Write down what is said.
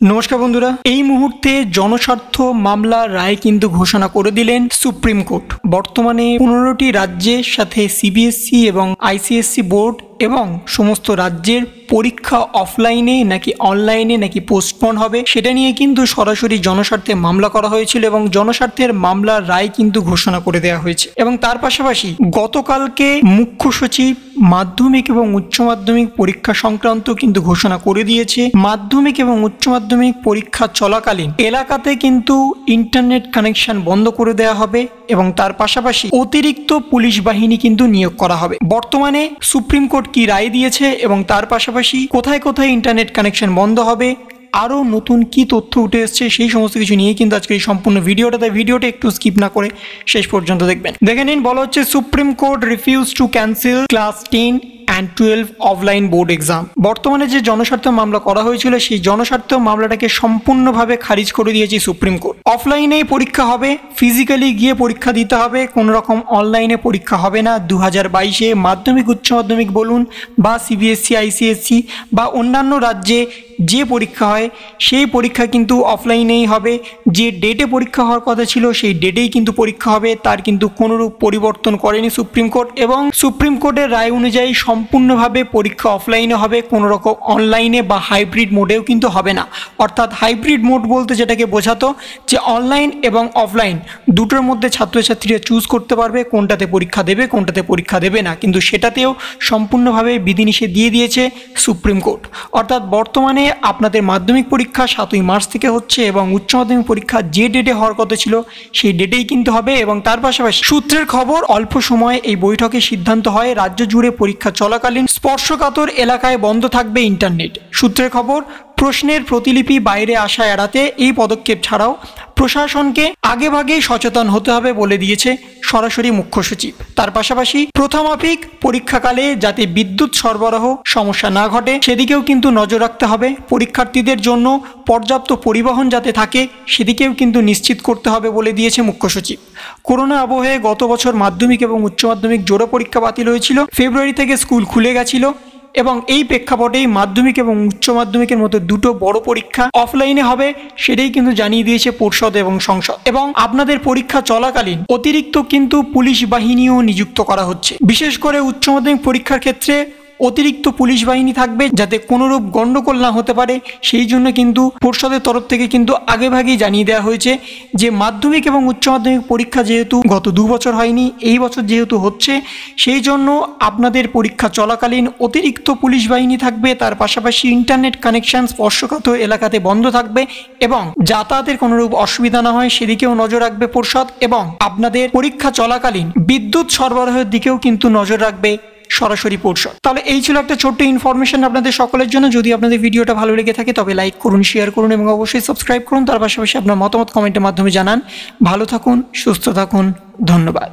নমস্কার বন্ধুরা, এই মুহূর্তে জনস্বার্থ মামলা রায় কিন্তু ঘোষণা করে দিলেন সুপ্রিম কোর্ট। বর্তমানে পনেরোটি রাজ্যের সাথে সিবিএসসি এবং আইসিএসসি বোর্ড এবং সমস্ত রাজ্যের পরীক্ষা অফলাইনে নাকি অনলাইনে নাকি পোস্টপন হবে, সেটা নিয়ে কিন্তু সরাসরি জনস্বার্থে মামলা করা হয়েছিল এবং জনস্বার্থের মামলার রায় কিন্তু ঘোষণা করে দেওয়া হয়েছে। এবং তার পাশাপাশি গতকালকে মুখ্য সচিব মাধ্যমিক এবং উচ্চ মাধ্যমিক পরীক্ষা সংক্রান্ত কিন্তু ঘোষণা করে দিয়েছে। মাধ্যমিক এবং উচ্চ মাধ্যমিক পরীক্ষা চলাকালীন এলাকাতে কিন্তু ইন্টারনেট কানেকশন বন্ধ করে দেওয়া হবে এবং তার পাশাপাশি অতিরিক্ত পুলিশ বাহিনী কিন্তু নিয়োগ করা হবে। বর্তমানে সুপ্রিম কোর্ট কি রায় দিয়েছে এবং তার পাশাপাশি কোথায় কোথায় ইন্টারনেট কানেকশন বন্ধ হবে আরও নতুন কি তথ্য উঠে এসছে সেই সমস্ত কিছু নিয়ে কিন্তু আজকে এই সম্পূর্ণ ভিডিওটা। তাই ভিডিওটা একটু স্কিপ না করে শেষ পর্যন্ত দেখবেন। দেখে নিন, বলা হচ্ছে supreme court refuse to cancel class ten and twelve offline board exam বর্তমানে যে জনস্বার্থ মামলা করা হয়েছিল, সেই জনস্বার্থ মামলাটাকে সম্পূর্ণভাবে খারিজ করে দিয়েছে সুপ্রিম কোর্ট অফলাইনেই পরীক্ষা হবে ফিজিক্যালি গিয়ে পরীক্ষা দিতে হবে কোনো রকম অনলাইনে পরীক্ষা হবে না। দু হাজার বাইশে মাধ্যমিক, উচ্চ মাধ্যমিক বলুন বা সিবিএসসি আইসিএসসি বা অন্যান্য রাজ্যে যে পরীক্ষা হয়, সেই পরীক্ষা কিন্তু অফলাইনেই হবে। যে ডেটে পরীক্ষা হওয়ার কথা ছিল, সেই ডেটেই কিন্তু পরীক্ষা হবে। তার কিন্তু কোনোরূপ পরিবর্তন করেনি সুপ্রিম কোর্ট এবং সুপ্রিম কোর্টের রায় অনুযায়ী সম্পূর্ণভাবে পরীক্ষা অফলাইনে হবে কোনো রকম অনলাইনে বা হাইব্রিড মোডেও কিন্তু হবে না। অর্থাৎ হাইব্রিড মোড বলতে যেটাকে বোঝাতো যে অনলাইন এবং অফলাইন দুটোর মধ্যে ছাত্রছাত্রীরা চুজ করতে পারবে কোনটাতে পরীক্ষা দেবে, কোনটাতে পরীক্ষা দেবে না। কিন্তু সেটাতেও সম্পূর্ণভাবে বিধিনিষেধ দিয়ে দিয়েছে সুপ্রিম কোর্ট। অর্থাৎ বর্তমানে আপনাদের মাধ্যমিক পরীক্ষা সাতই মার্চ থেকে হচ্ছে এবং উচ্চ মাধ্যমিক পরীক্ষা যে ডেটে হওয়ার কথা ছিল, সেই ডেটেই কিন্তু হবে এবং তার পাশাপাশি সূত্রের খবর, অল্প সময়ে এই বৈঠকে সিদ্ধান্ত হয়, রাজ্য জুড়ে পরীক্ষা চলাকালীন স্পর্শকাতর এলাকায় বন্ধ থাকবে ইন্টারনেট সূত্রের খবর প্রশ্নের প্রতিলিপি বাইরে আসা এড়াতে এই পদক্ষেপ ছাড়াও প্রশাসনকে আগেভাগেই সচেতন হতে হবে বলে দিয়েছে সরাসরি মুখ্য সচিব। তার পাশাপাশি প্রথমাফিক পরীক্ষাকালে যাতে বিদ্যুৎ সরবরাহ সমস্যা না ঘটে, সেদিকেও কিন্তু নজর রাখতে হবে। পরীক্ষার্থীদের জন্য পর্যাপ্ত পরিবহন যাতে থাকে, সেদিকেও কিন্তু নিশ্চিত করতে হবে বলে দিয়েছে মুখ্য সচিব। করোনা আবহে গত বছর মাধ্যমিক এবং উচ্চ মাধ্যমিক জোড়ো পরীক্ষা বাতিল হয়েছিল। ফেব্রুয়ারি থেকে স্কুল খুলে গেছিল। এবং এই প্রেক্ষাপটেই মাধ্যমিক এবং উচ্চ মাধ্যমিকের মধ্যে দুটো বড় পরীক্ষা অফলাইনে হবে, সেটাই কিন্তু জানিয়ে দিয়েছে পর্ষদ এবং সংসদ। এবং আপনাদের পরীক্ষা চলাকালীন অতিরিক্ত কিন্তু পুলিশ বাহিনীও নিযুক্ত করা হচ্ছে। বিশেষ করে উচ্চ মাধ্যমিক পরীক্ষার ক্ষেত্রে অতিরিক্ত পুলিশ বাহিনী থাকবে যাতে কোনোরূপ গণ্ডগোল না হতে পারে। সেই জন্য কিন্তু পর্ষদের তরফ থেকে কিন্তু আগেভাগেই জানিয়ে দেওয়া হয়েছে যে মাধ্যমিক এবং উচ্চ মাধ্যমিক পরীক্ষা যেহেতু গত দু বছর হয়নি, এই বছর যেহেতু হচ্ছে, সেই জন্য আপনাদের পরীক্ষা চলাকালীন অতিরিক্ত পুলিশ বাহিনী থাকবে, তার পাশাপাশি ইন্টারনেট কানেকশন স্পর্শকাত এলাকাতে বন্ধ থাকবে এবং যাতায়াতের কোনোরূপ অসুবিধা না হয়, সেদিকেও নজর রাখবে পর্ষদ এবং আপনাদের পরীক্ষা চলাকালীন বিদ্যুৎ সরবরাহের দিকেও কিন্তু নজর রাখবে। সরাসরি পোর্শন তাহলে এই ছিল একটা ছোট্ট ইনফরমেশন আপনাদের সকলের জন্য। যদি আপনাদের ভিডিওটা ভালো লেগে থাকে, তবে লাইক করুন শেয়ার করুন এবং অবশ্যই সাবস্ক্রাইব করুন। তার পাশাপাশি আপনার মতামত কমেন্টের মাধ্যমে জানান। ভালো থাকুন, সুস্থ থাকুন। ধন্যবাদ।